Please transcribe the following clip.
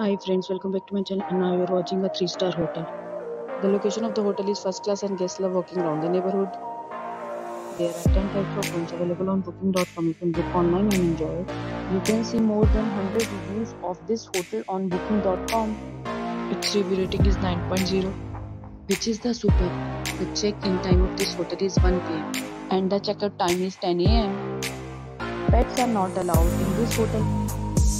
Hi friends, welcome back to my channel and now you're watching a 3-star hotel. The location of the hotel is first class and guests love walking around the neighborhood. There are 10 types of rooms available on booking.com. You can book online and enjoy it. You can see more than 100 reviews of this hotel on booking.com. Its review rating is 9.0 which is the super. The check-in time of this hotel is 1 pm and the check-out time is 10 am. Pets are not allowed in this hotel.